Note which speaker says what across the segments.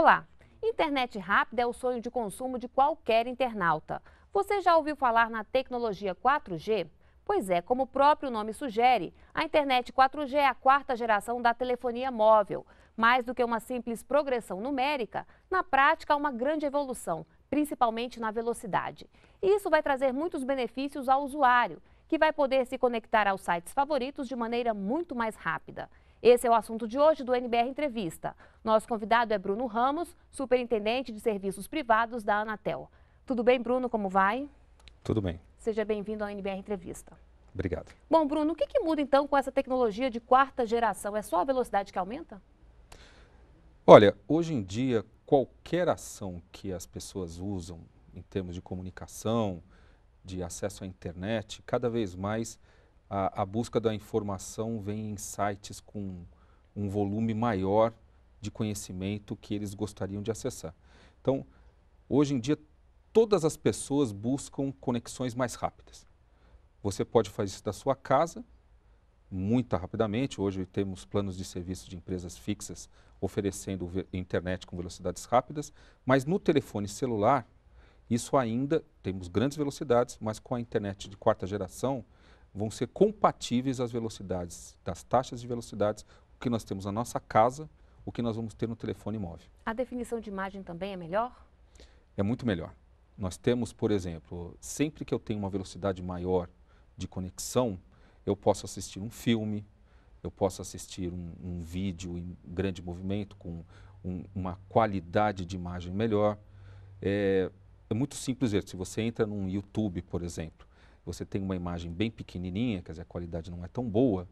Speaker 1: Olá! Internet rápida é o sonho de consumo de qualquer internauta. Você já ouviu falar na tecnologia 4G? Pois é, como o próprio nome sugere, a internet 4G é a quarta geração da telefonia móvel. Mais do que uma simples progressão numérica, na prática há uma grande evolução, principalmente na velocidade. E isso vai trazer muitos benefícios ao usuário, que vai poder se conectar aos sites favoritos de maneira muito mais rápida. Esse é o assunto de hoje do NBR Entrevista. Nosso convidado é Bruno Ramos, superintendente de serviços privados da Anatel. Tudo bem, Bruno? Como vai?
Speaker 2: Tudo bem.
Speaker 1: Seja bem-vindo ao NBR Entrevista.
Speaker 2: Obrigado.
Speaker 1: Bom, Bruno, o que, que muda então com essa tecnologia de quarta geração? É só a velocidade que aumenta?
Speaker 2: Olha, hoje em dia, qualquer ação que as pessoas usam em termos de comunicação, de acesso à internet, cada vez mais a, a busca da informação vem em sites com um volume maior de conhecimento que eles gostariam de acessar. Então, hoje em dia, todas as pessoas buscam conexões mais rápidas. Você pode fazer isso da sua casa, muito rapidamente. Hoje temos planos de serviço de empresas fixas oferecendo internet com velocidades rápidas, mas no telefone celular, isso ainda, temos grandes velocidades, mas com a internet de quarta geração, vão ser compatíveis às velocidades, das taxas de velocidades, o que nós temos na nossa casa, o que nós vamos ter no telefone móvel.
Speaker 1: A definição de imagem também é melhor?
Speaker 2: É muito melhor. Nós temos, por exemplo, sempre que eu tenho uma velocidade maior de conexão, eu posso assistir um filme, eu posso assistir um, um vídeo em grande movimento, com um, uma qualidade de imagem melhor. É, é muito simples ver, se você entra num YouTube, por exemplo, você tem uma imagem bem pequenininha, quer dizer, a qualidade não é tão boa,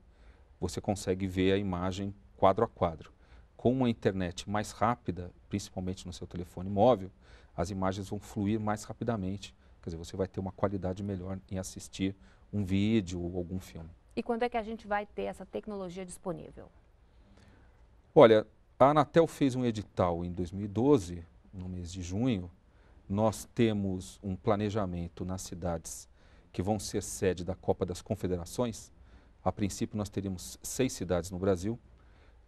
Speaker 2: você consegue ver a imagem quadro a quadro. Com uma internet mais rápida, principalmente no seu telefone móvel, as imagens vão fluir mais rapidamente. Quer dizer, você vai ter uma qualidade melhor em assistir um vídeo ou algum filme.
Speaker 1: E quando é que a gente vai ter essa tecnologia disponível?
Speaker 2: Olha, a Anatel fez um edital em 2012, no mês de junho. Nós temos um planejamento nas cidades que vão ser sede da Copa das Confederações. A princípio, nós teríamos seis cidades no Brasil.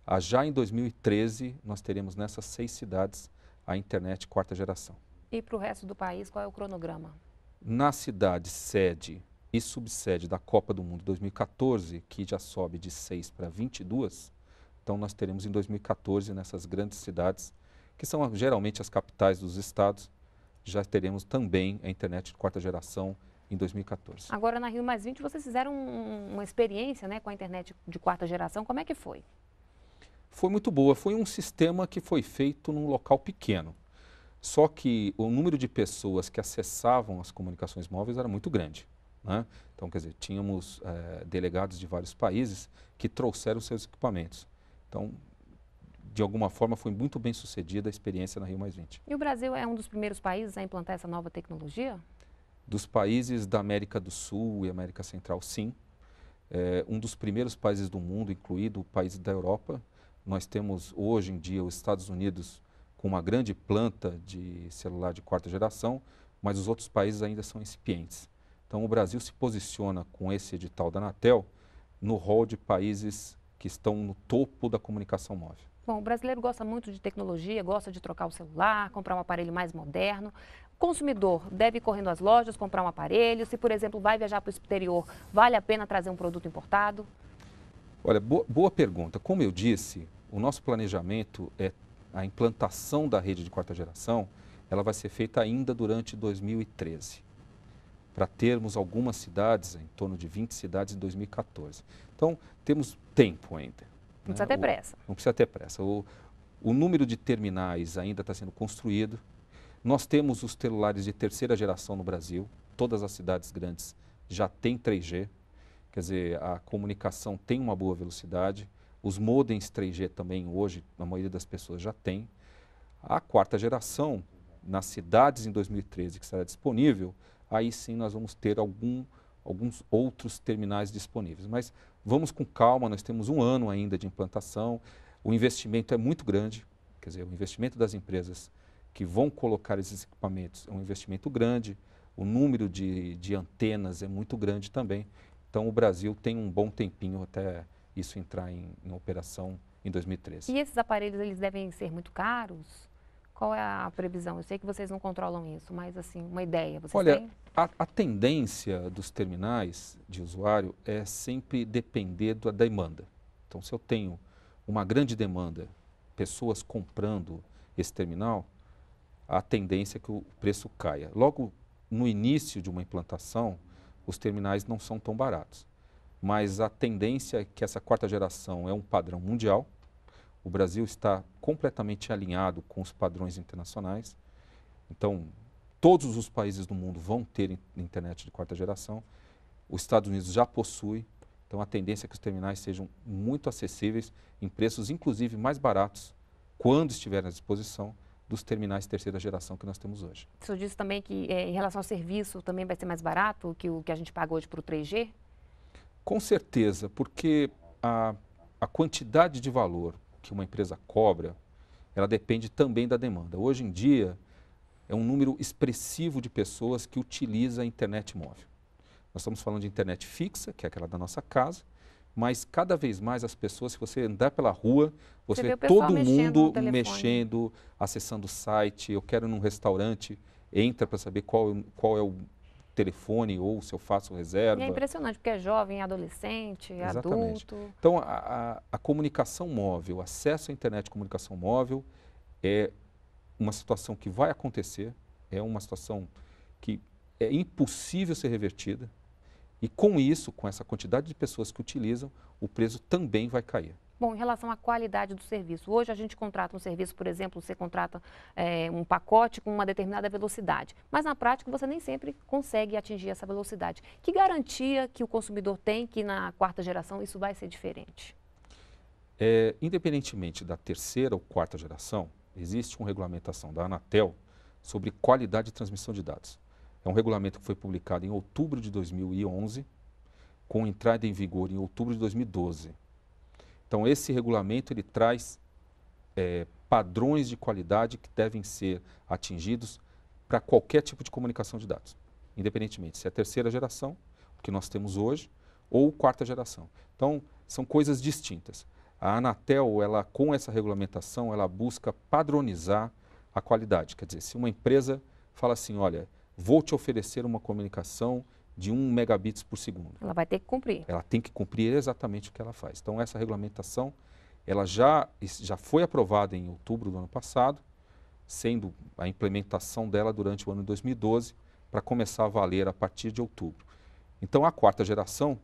Speaker 2: Ah, já em 2013, nós teremos nessas seis cidades a internet quarta geração.
Speaker 1: E para o resto do país, qual é o cronograma?
Speaker 2: Na cidade sede e subsede da Copa do Mundo 2014, que já sobe de 6 para 22, então nós teremos em 2014 nessas grandes cidades, que são geralmente as capitais dos estados, já teremos também a internet de quarta geração em 2014.
Speaker 1: Agora, na Rio Mais 20, vocês fizeram um, uma experiência né, com a internet de quarta geração. Como é que foi?
Speaker 2: Foi muito boa. Foi um sistema que foi feito num local pequeno. Só que o número de pessoas que acessavam as comunicações móveis era muito grande. Né? Então, quer dizer, tínhamos é, delegados de vários países que trouxeram seus equipamentos. Então, de alguma forma, foi muito bem sucedida a experiência na Rio Mais 20.
Speaker 1: E o Brasil é um dos primeiros países a implantar essa nova tecnologia?
Speaker 2: Dos países da América do Sul e América Central, sim. É, um dos primeiros países do mundo, incluído o país da Europa. Nós temos hoje em dia os Estados Unidos com uma grande planta de celular de quarta geração, mas os outros países ainda são incipientes. Então o Brasil se posiciona com esse edital da Anatel no rol de países que estão no topo da comunicação móvel.
Speaker 1: Bom, o brasileiro gosta muito de tecnologia, gosta de trocar o celular, comprar um aparelho mais moderno. O consumidor deve ir correndo às lojas, comprar um aparelho. Se, por exemplo, vai viajar para o exterior, vale a pena trazer um produto importado?
Speaker 2: Olha, boa, boa pergunta. Como eu disse, o nosso planejamento é a implantação da rede de quarta geração, ela vai ser feita ainda durante 2013 para termos algumas cidades, em torno de 20 cidades em 2014. Então, temos tempo ainda.
Speaker 1: Não precisa ter pressa.
Speaker 2: não precisa ter pressa. O, o número de terminais ainda está sendo construído. Nós temos os celulares de terceira geração no Brasil. Todas as cidades grandes já têm 3G. Quer dizer, a comunicação tem uma boa velocidade. Os modems 3G também hoje, a maioria das pessoas já tem. A quarta geração, nas cidades em 2013 que será disponível, aí sim nós vamos ter algum, alguns outros terminais disponíveis. Mas Vamos com calma, nós temos um ano ainda de implantação, o investimento é muito grande, quer dizer, o investimento das empresas que vão colocar esses equipamentos é um investimento grande, o número de, de antenas é muito grande também. Então o Brasil tem um bom tempinho até isso entrar em, em operação em 2013.
Speaker 1: E esses aparelhos eles devem ser muito caros? Qual é a previsão? Eu sei que vocês não controlam isso, mas assim, uma ideia, vocês
Speaker 2: Olha,
Speaker 1: têm?
Speaker 2: A, a tendência dos terminais de usuário é sempre depender da demanda. Então, se eu tenho uma grande demanda, pessoas comprando esse terminal, a tendência é que o preço caia. Logo no início de uma implantação, os terminais não são tão baratos. Mas a tendência é que essa quarta geração é um padrão mundial, o Brasil está completamente alinhado com os padrões internacionais. Então, todos os países do mundo vão ter internet de quarta geração. Os Estados Unidos já possui. Então, a tendência é que os terminais sejam muito acessíveis, em preços inclusive mais baratos, quando estiverem à disposição dos terminais terceira geração que nós temos hoje.
Speaker 1: O senhor disse também que, é, em relação ao serviço, também vai ser mais barato que o que a gente paga hoje para o 3G?
Speaker 2: Com certeza, porque a, a quantidade de valor que uma empresa cobra, ela depende também da demanda. Hoje em dia, é um número expressivo de pessoas que utiliza a internet móvel. Nós estamos falando de internet fixa, que é aquela da nossa casa, mas cada vez mais as pessoas, se você andar pela rua, você, você vê todo mundo mexendo, mexendo, acessando o site, eu quero ir num restaurante, entra para saber qual, qual é o telefone ou se eu faço reserva.
Speaker 1: E é impressionante, porque é jovem, adolescente, Exatamente. adulto.
Speaker 2: Então, a, a, a, comunicação móvel, o acesso à internet comunicação móvel é uma situação que vai acontecer, é uma situação que é impossível ser revertida. E com isso, com essa quantidade de pessoas que utilizam, o preço também vai cair.
Speaker 1: Bom, em relação à qualidade do serviço, hoje a gente contrata um serviço, por exemplo, você contrata é, um pacote com uma determinada velocidade, mas na prática você nem sempre consegue atingir essa velocidade. Que garantia que o consumidor tem que na quarta geração isso vai ser diferente?
Speaker 2: É, independentemente da terceira ou quarta geração, existe uma regulamentação da Anatel sobre qualidade de transmissão de dados. É um regulamento que foi publicado em outubro de 2011, com entrada em vigor em outubro de 2012. Então, esse regulamento ele traz é, padrões de qualidade que devem ser atingidos para qualquer tipo de comunicação de dados, independentemente se é terceira geração, o que nós temos hoje, ou quarta geração. Então, são coisas distintas. A Anatel, ela, com essa regulamentação, ela busca padronizar a qualidade. Quer dizer, se uma empresa fala assim, olha, vou te oferecer uma comunicação de 1 megabits por segundo.
Speaker 1: Ela vai ter que cumprir.
Speaker 2: Ela tem que cumprir exatamente o que ela faz. Então, essa regulamentação, ela já, já foi aprovada em outubro do ano passado, sendo a implementação dela durante o ano de 2012, para começar a valer a partir de outubro. Então, a quarta geração,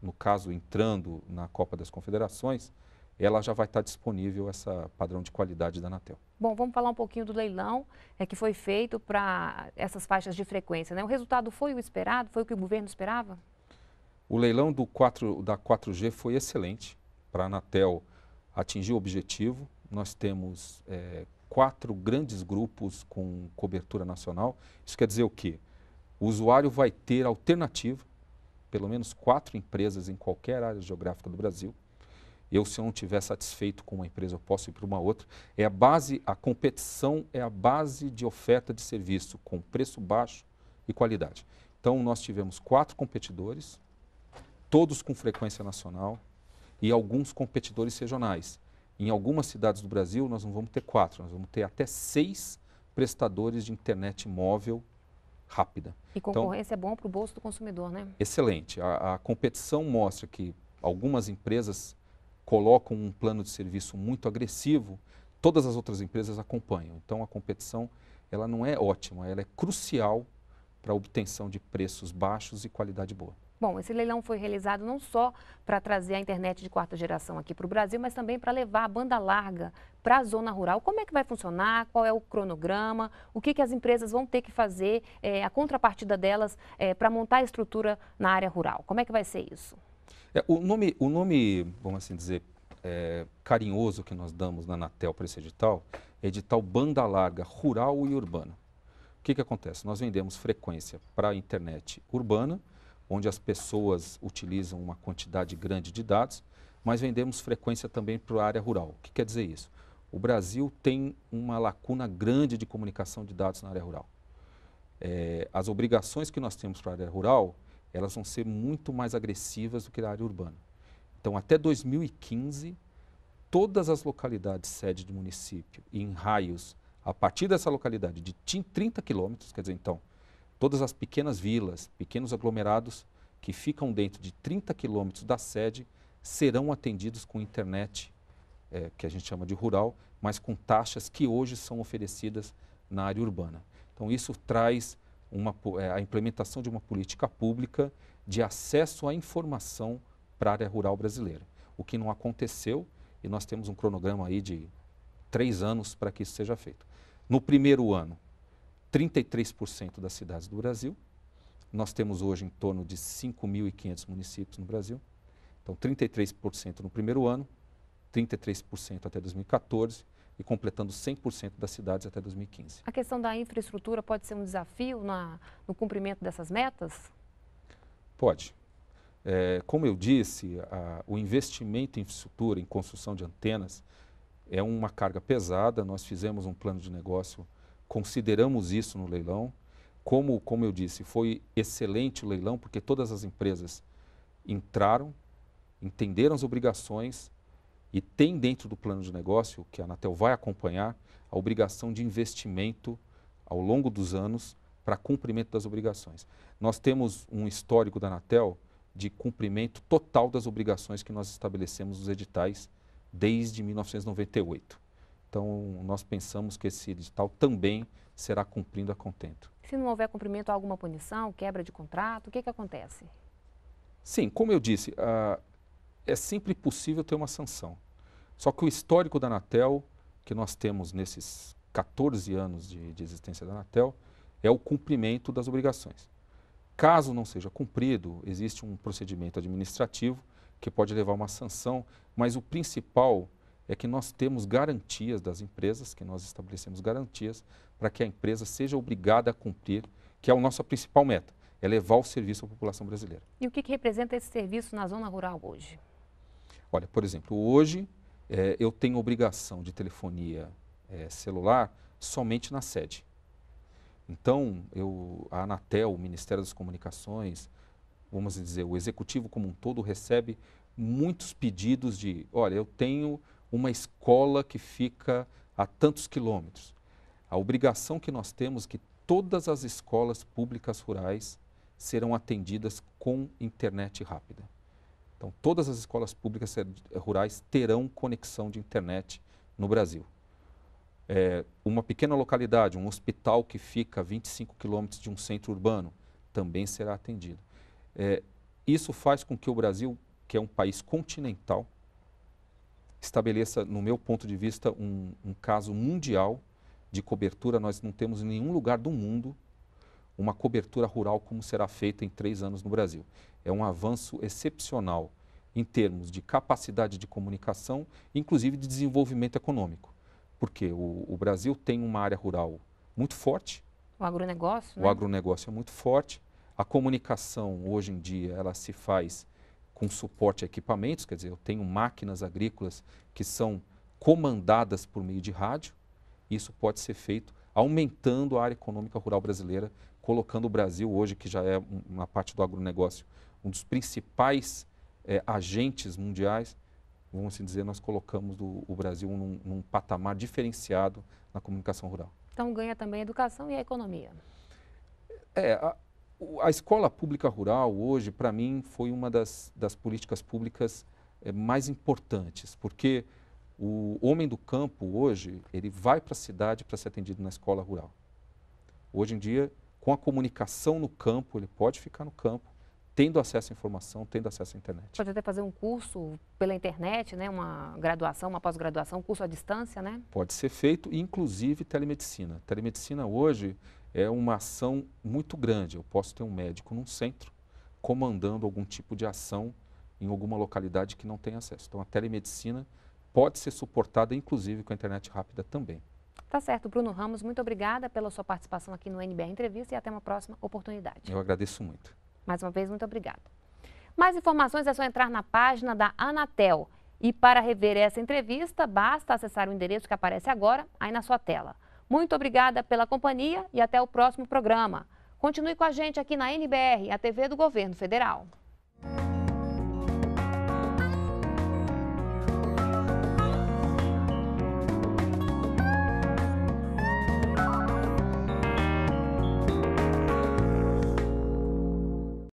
Speaker 2: no caso entrando na Copa das Confederações, ela já vai estar disponível essa padrão de qualidade da Anatel.
Speaker 1: Bom, vamos falar um pouquinho do leilão é, que foi feito para essas faixas de frequência. Né? O resultado foi o esperado? Foi o que o governo esperava?
Speaker 2: O leilão do 4, da 4G foi excelente para a Anatel atingir o objetivo. Nós temos é, quatro grandes grupos com cobertura nacional. Isso quer dizer o quê? O usuário vai ter alternativa, pelo menos quatro empresas em qualquer área geográfica do Brasil eu, se eu não estiver satisfeito com uma empresa, eu posso ir para uma outra. É a base, a competição é a base de oferta de serviço com preço baixo e qualidade. Então, nós tivemos quatro competidores, todos com frequência nacional e alguns competidores regionais. Em algumas cidades do Brasil, nós não vamos ter quatro, nós vamos ter até seis prestadores de internet móvel rápida.
Speaker 1: E então, concorrência então, é bom para o bolso do consumidor, né?
Speaker 2: Excelente. A, a competição mostra que algumas empresas colocam um plano de serviço muito agressivo, todas as outras empresas acompanham. Então a competição ela não é ótima, ela é crucial para a obtenção de preços baixos e qualidade boa.
Speaker 1: Bom, esse leilão foi realizado não só para trazer a internet de quarta geração aqui para o Brasil, mas também para levar a banda larga para a zona rural. Como é que vai funcionar? Qual é o cronograma? O que, que as empresas vão ter que fazer? É, a contrapartida delas é, para montar a estrutura na área rural? Como é que vai ser isso?
Speaker 2: É, o, nome, o nome, vamos assim dizer, é, carinhoso que nós damos na Anatel para esse edital é edital banda larga rural e urbana. O que, que acontece? Nós vendemos frequência para a internet urbana, onde as pessoas utilizam uma quantidade grande de dados, mas vendemos frequência também para a área rural. O que quer dizer isso? O Brasil tem uma lacuna grande de comunicação de dados na área rural. É, as obrigações que nós temos para a área rural elas vão ser muito mais agressivas do que a área urbana. Então, até 2015, todas as localidades sede do município, em raios A partir dessa localidade de 30 quilômetros, quer dizer, então, todas as pequenas vilas, pequenos aglomerados que ficam dentro de 30 quilômetros da sede serão atendidos com internet, é, que a gente chama de rural, mas com taxas que hoje são oferecidas na área urbana. Então, isso traz uma, é, a implementação de uma política pública de acesso à informação para a área rural brasileira, o que não aconteceu e nós temos um cronograma aí de três anos para que isso seja feito. No primeiro ano, 33% das cidades do Brasil, nós temos hoje em torno de 5.500 municípios no Brasil, então 33% no primeiro ano, 33% até 2014 e completando 100% das cidades até 2015.
Speaker 1: A questão da infraestrutura pode ser um desafio na, no cumprimento dessas metas?
Speaker 2: Pode. É, como eu disse, a, o investimento em infraestrutura, em construção de antenas, é uma carga pesada. Nós fizemos um plano de negócio, consideramos isso no leilão. Como, como eu disse, foi excelente o leilão, porque todas as empresas entraram, entenderam as obrigações e tem dentro do plano de negócio, que a Anatel vai acompanhar, a obrigação de investimento ao longo dos anos para cumprimento das obrigações. Nós temos um histórico da Anatel de cumprimento total das obrigações que nós estabelecemos nos editais desde 1998. Então, nós pensamos que esse edital também será cumprido a contento.
Speaker 1: Se não houver cumprimento, há alguma punição, quebra de contrato, o que, que acontece?
Speaker 2: Sim, como eu disse, uh, é sempre possível ter uma sanção. Só que o histórico da Anatel, que nós temos nesses 14 anos de, de existência da Anatel, é o cumprimento das obrigações. Caso não seja cumprido, existe um procedimento administrativo que pode levar a uma sanção, mas o principal é que nós temos garantias das empresas, que nós estabelecemos garantias para que a empresa seja obrigada a cumprir, que é a nossa principal meta, é levar o serviço à população brasileira.
Speaker 1: E o que, que representa esse serviço na zona rural hoje?
Speaker 2: Olha, por exemplo, hoje é, eu tenho obrigação de telefonia é, celular somente na sede. Então, eu, a Anatel, o Ministério das Comunicações, vamos dizer, o executivo como um todo recebe muitos pedidos de, olha, eu tenho uma escola que fica a tantos quilômetros. A obrigação que nós temos é que todas as escolas públicas rurais serão atendidas com internet rápida. Então, todas as escolas públicas rurais terão conexão de internet no Brasil é, uma pequena localidade, um hospital que fica a 25 quilômetros de um centro urbano, também será atendido. É, isso faz com que o Brasil, que é um país continental, estabeleça, no meu ponto de vista, um, um caso mundial de cobertura. Nós não temos em nenhum lugar do mundo uma cobertura rural como será feita em três anos no Brasil. É um avanço excepcional em termos de capacidade de comunicação, inclusive de desenvolvimento econômico. Porque o, o Brasil tem uma área rural muito forte.
Speaker 1: O agronegócio,
Speaker 2: O né? agronegócio é muito forte. A comunicação, hoje em dia, ela se faz com suporte a equipamentos, quer dizer, eu tenho máquinas agrícolas que são comandadas por meio de rádio. Isso pode ser feito aumentando a área econômica rural brasileira, colocando o Brasil hoje, que já é uma parte do agronegócio, um dos principais é, agentes mundiais, vamos assim dizer, nós colocamos o, o Brasil num, num, patamar diferenciado na comunicação rural.
Speaker 1: Então ganha também a educação e a economia.
Speaker 2: É, a, a escola pública rural hoje, para mim, foi uma das, das políticas públicas é, mais importantes, porque o homem do campo hoje, ele vai para a cidade para ser atendido na escola rural. Hoje em dia, com a comunicação no campo, ele pode ficar no campo, tendo acesso à informação, tendo acesso à internet.
Speaker 1: Pode até fazer um curso pela internet, né? uma graduação, uma pós-graduação, um curso à distância, né?
Speaker 2: Pode ser feito, inclusive telemedicina. Telemedicina hoje é uma ação muito grande. Eu posso ter um médico num centro comandando algum tipo de ação em alguma localidade que não tem acesso. Então a telemedicina pode ser suportada, inclusive, com a internet rápida também.
Speaker 1: Tá certo, Bruno Ramos, muito obrigada pela sua participação aqui no NBR Entrevista e até uma próxima oportunidade.
Speaker 2: Eu agradeço muito.
Speaker 1: Mais uma vez, muito obrigada. Mais informações é só entrar na página da Anatel. E para rever essa entrevista, basta acessar o endereço que aparece agora aí na sua tela. Muito obrigada pela companhia e até o próximo programa. Continue com a gente aqui na NBR, a TV do Governo Federal.